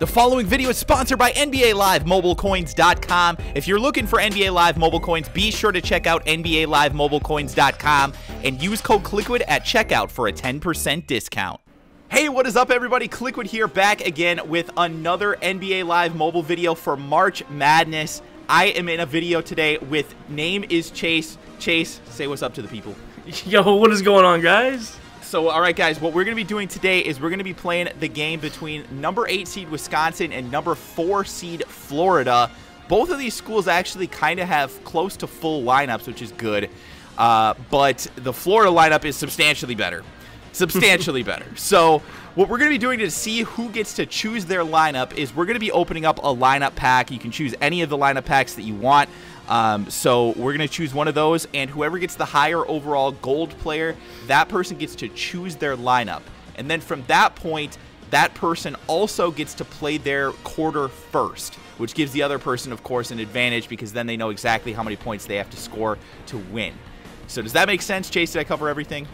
The following video is sponsored by NBA Live MobileCoins.com. If you're looking for NBA Live Mobile Coins, be sure to check out NBA Live MobileCoins.com and use code Kliquid at checkout for a 10% discount. Hey, what is up, everybody? Kliquid here, back again with another NBA Live mobile video for March Madness. I am in a video today with NameIsChase. Chase, say what's up to the people. Yo, what is going on, guys? So, all right, guys, what we're going to be doing today is we're going to be playing the game between number eight seed Wisconsin and number four seed Florida. Both of these schools actually kind of have close to full lineups, which is good. Uh, but the Florida lineup is substantially better. Substantially better. So, what we're going to be doing to see who gets to choose their lineup is we're going to be opening up a lineup pack. You can choose any of the lineup packs that you want. Um, so we're going to choose one of those, and whoever gets the higher overall gold player, that person gets to choose their lineup. And then from that point, that person also gets to play their quarter first, which gives the other person, of course, an advantage because then they know exactly how many points they have to score to win. So does that make sense, Chase? Did I cover everything?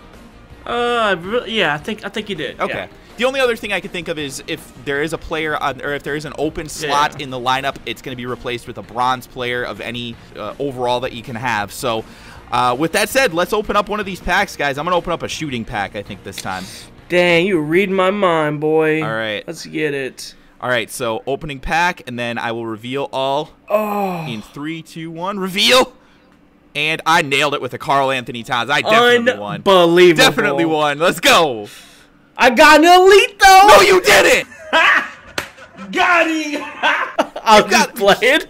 Uh, yeah, I think I think you did. Okay. Yeah. The only other thing I could think of is if there is a player on, or if there is an open slot Yeah. in the lineup, it's going to be replaced with a bronze player of any uh, overall that you can have. So, uh, with that said, let's open up one of these packs, guys. I'm going to open up a shooting pack, I think, this time. Dang, you read my mind, boy. All right. Let's get it. All right, so opening pack, and then I will reveal all Oh, in three, two, one. Reveal! And I nailed it with a Karl-Anthony Towns. I definitely won. unbelievable. Definitely won. Let's go. I got an elite though. No, you didn't! got him. I got- playing.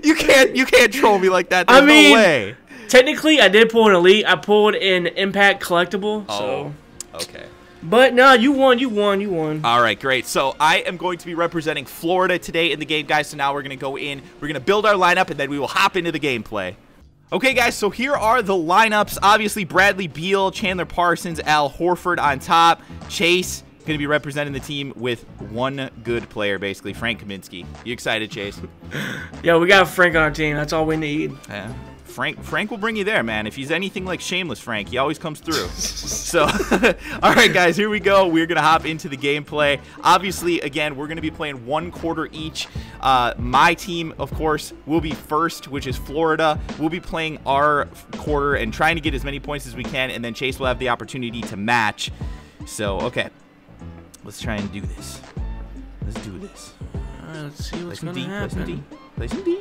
you can't you can't troll me like that. I mean- no way. Technically, I did pull an elite. I pulled an impact collectible. So, Oh, okay. but no, you won. You won. You won. All right, great. So I am going to be representing Florida today in the game, guys. So now we're going to go in, we're going to build our lineup, and then we will hop into the gameplay. Okay, guys, so here are the lineups. Obviously, Bradley Beal, Chandler Parsons, Al Horford on top. Chase going to be representing the team with one good player, basically, Frank Kaminsky. You excited, Chase? Yeah, we got Frank on our team. That's all we need. Yeah. Frank Frank will bring you there, man. If he's anything like Shameless Frank, he always comes through. so, all right, guys, here we go. We're gonna hop into the gameplay. Obviously, again, we're gonna be playing one quarter each. Uh, my team, of course, will be first, which is Florida. We'll be playing our quarter and trying to get as many points as we can, and then Chase will have the opportunity to match. So, okay, let's try and do this. Let's do this. All right, let's see Play what's some gonna D. Play some D. Play some D.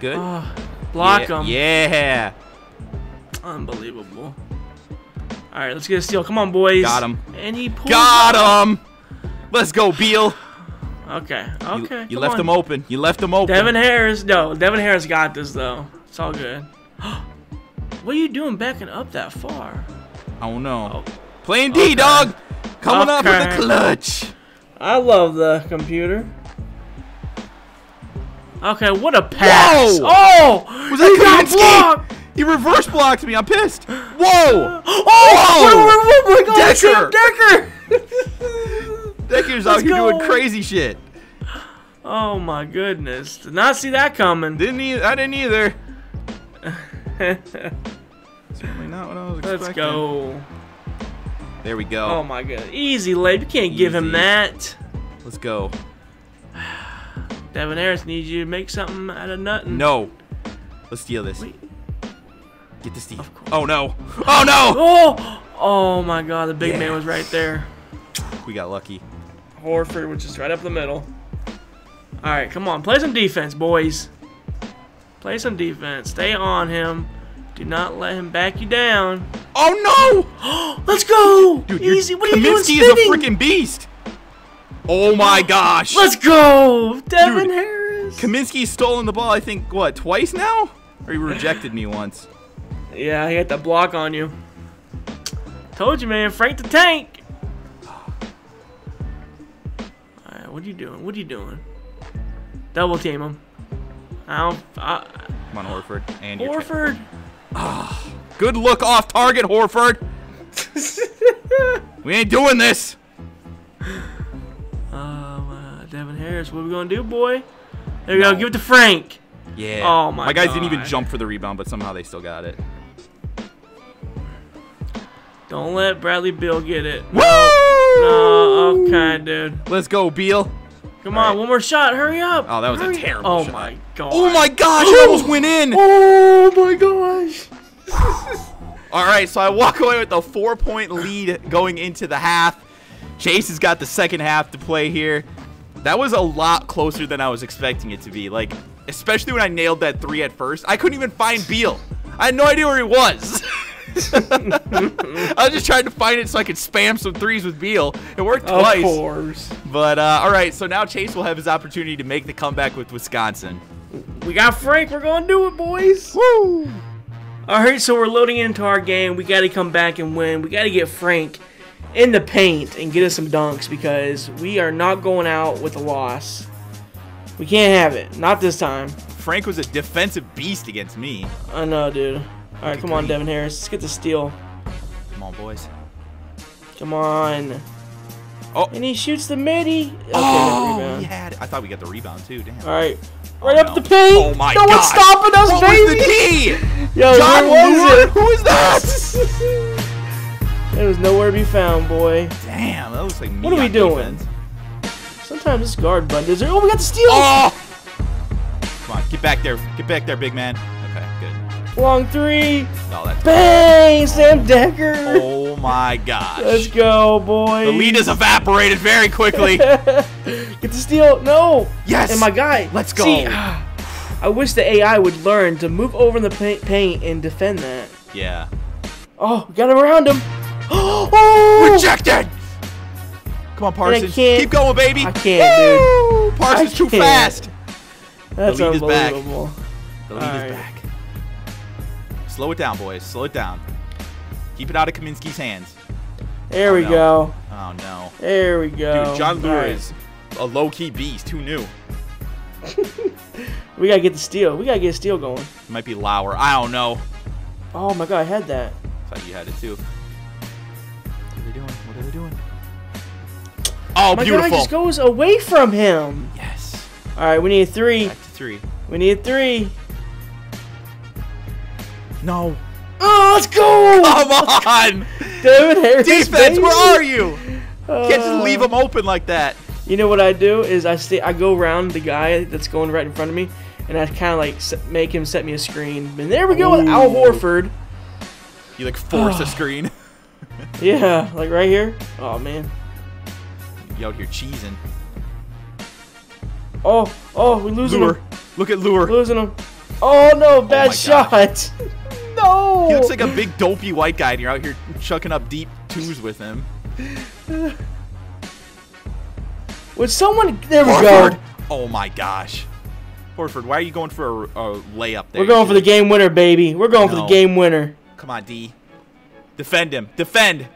Good. Oh, block yeah, him. Yeah. Unbelievable. All right, let's get a steal. Come on, boys. Got him. And he pulled Got him. Let's go, Beal. Okay. Okay. You, come left on. them open. You left them open. Devin Harris. No, Devin Harris got this though. It's all good. what are you doing backing up that far? Oh no. Oh. Playing D, Okay. dog. Coming up with Okay. the clutch. I love the computer. Okay, what a pass! Whoa! Oh, Was he got that blocked! Kaminsky? He reverse blocked me. I'm pissed. Whoa. Oh, Whoa! Dekker! Dekker! Dekker's out here doing crazy shit. oh my goodness! Did not see that coming. Didn't e- I didn't either. Certainly not what I was expecting. Let's go. There we go. Oh my god. Easy, Lab. You can't give him that. Let's go. Devin Harris needs you to make something out of nothing. No. Let's steal this. Wait. Get the steal. Oh no. Oh no. Oh! Oh my god, the big man was right there. We got lucky. Horford was just right up the middle. Alright, come on. Play some defense, boys. Play some defense. Stay on him. Do not let him back you down. Oh no! Let's go! Dude, Easy. What are you doing Kaminsky is a freaking beast. Oh my gosh. Let's go! Devin Dude, Harris. Kaminsky's stolen the ball, I think, what, twice now? Or he rejected me once. yeah, he had the block on you. Told you, man. Frank the Tank. Alright, what are you doing? What are you doing? Double team him. I don't. I, Come on, Horford. And Horford. Ah, good look off target, Horford. We ain't doing this. Um, uh, Devin Harris, what are we gonna do, boy? There we go. Give it to Frank. Yeah. Oh my god. my guys didn't even jump for the rebound, but somehow they still got it. Don't let Bradley Beal get it. Woo! No, okay, dude. Let's go, Beal. Come All on, right. one more shot. Hurry up. Oh, that was a Hurry- terrible Oh shot. my god. Oh my gosh, I almost went in. Oh my gosh. All right, so I walk away with a four-point lead going into the half. Chase has got the second half to play here. That was a lot closer than I was expecting it to be. Like, especially when I nailed that three at first. I couldn't even find Beal. I had no idea where he was. I was just trying to find it so I could spam some threes with Beal. It worked Of twice. course. But, uh, all right, so now Chase will have his opportunity to make the comeback with Wisconsin. We got Frank. We're gonna do it, boys. Woo! All right, so we're loading into our game. We got to come back and win. We got to get Frank in the paint and get us some dunks because we are not going out with a loss. We can't have it. Not this time. Frank was a defensive beast against me. I know, dude. All right, come on, Devin Harris. Let's get the steal. Come on, boys. Come on. Oh. And he shoots the midi. Okay, Oh, he had it. I thought we got the rebound too. Damn. All right. Oh, right Oh, up no. the paint. Oh my no God. one's stopping us, What baby. was the key? Yo, John was it? Who is that? It was nowhere to be found, boy. Damn, that looks like me What are we doing? defense. Sometimes this guard button is there. Oh, we got the steal. Oh! Come on, get back there. Get back there, big man. Okay, good. Long three. Oh, that's Bang! Sam Dekker. Oh my gosh. Let's go, boy. The lead has evaporated very quickly. Get the steal. No. Yes. And my guy. Let's go. See, I wish the AI would learn to move over in the paint, paint and defend that. yeah. Oh, got around him. oh! Rejected. Come on, Parsons. Keep going, baby. I can't, dude. Parsons I too can't. fast. That's lead is back. unbelievable. The lead is back. Slow it down, boys. Slow it down. Keep it out of Kaminsky's hands. There Oh, we no. go. Oh no. There we go. Dude, Jon Leuer Alright. is a low-key beast. Who knew? We gotta get the steal. We gotta get a steal going. It might be Leuer. I don't know. Oh my god, I had that. I Thought you had it too. Oh, My beautiful. guy just goes away from him. yes. All right, we need a three. Three. We need a three. No. Oh, let's go! Come on. Devin Harris. Defense, baby. where are you? Can't just leave Uh, them open like that. You know what I do is I stay. I go around the guy that's going right in front of me, and I kind of like make him set me a screen. And there we go with Al Ooh. Horford. You like force a screen. Yeah, like right here. Oh man. You out here cheesing. Oh, oh, we losing Leuer. him. Look at Leuer. Losing him. Oh no, oh bad my shot. no. He looks like a big dopey white guy, and you're out here chucking up deep twos with him. Would someone? There we Horford. go. Oh my gosh. Horford, why are you going for a, a layup there? We're going for the game winner, baby. We're going for the game winner. Come on, D. Defend him. Defend.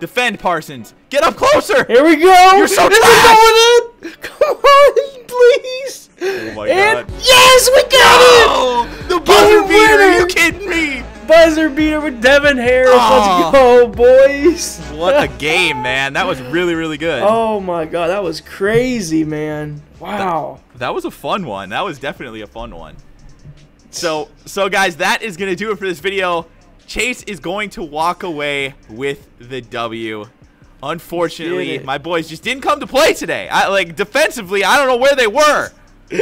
Defend, Parsons. Get up closer. Here we go. You're so This is trash. going in. Come on, please. Oh my and God. yes, we got it. Oh, the buzzer Game beater. Are you kidding me? Buzzer beater with Devin Harris. Oh. Let's go, boys. What a game, man. That was really, really good. Oh my god, that was crazy, man. Wow. That was a fun one. That was definitely a fun one. So, so guys, that is going to do it for this video. Chase is going to walk away with the W. Unfortunately, my boys just didn't come to play today. I like defensively, I don't know where they were.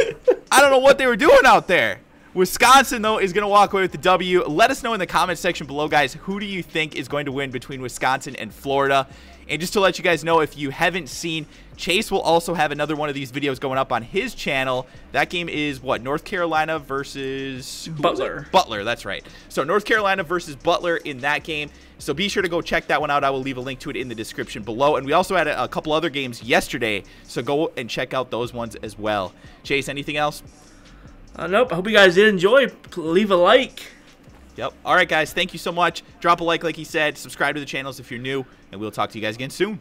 I don't know what they were doing out there. Wisconsin, though, is going to walk away with the W. Let us know in the comment section below, guys, who do you think is going to win between Wisconsin and Florida? And just to let you guys know, if you haven't seen, Chase will also have another one of these videos going up on his channel. That game is, what, North Carolina versus... who was it? Butler. Butler, that's right. So North Carolina versus Butler in that game. So be sure to go check that one out. I will leave a link to it in the description below. And we also had a, a couple other games yesterday, so go and check out those ones as well. Chase, anything else? Uh, nope. I hope you guys did enjoy. Leave a like. Yep. All right, guys. Thank you so much. Drop a like, like he said. Subscribe to the channels if you're new, and we'll talk to you guys again soon.